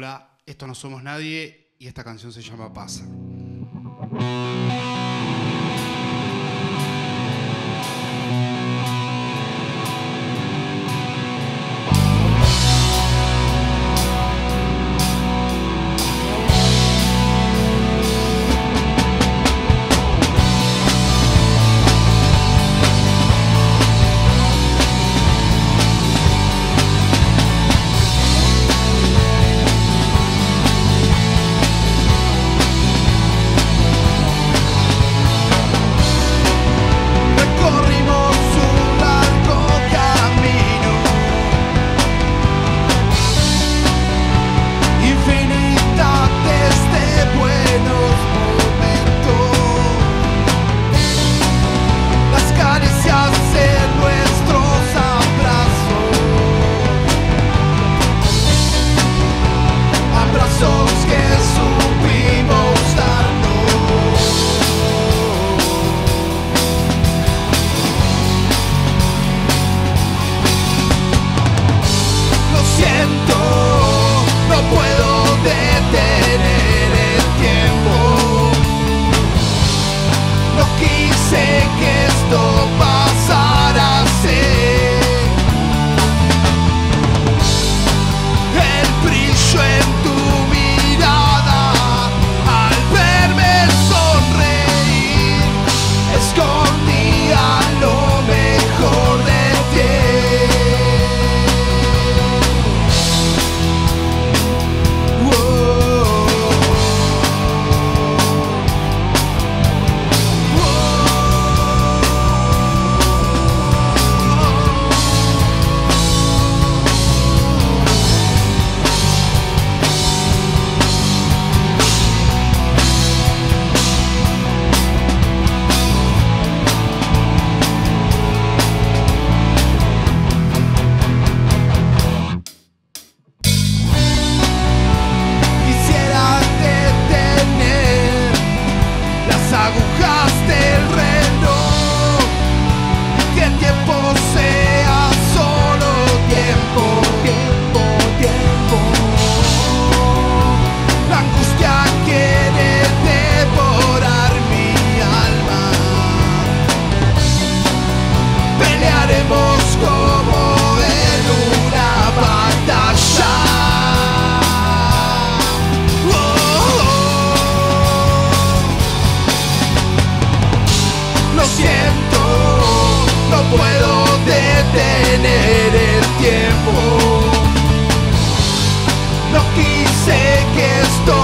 hola, esto no somos nadie y esta canción se llama Pasa. puedo detener el tiempo. No quise que esto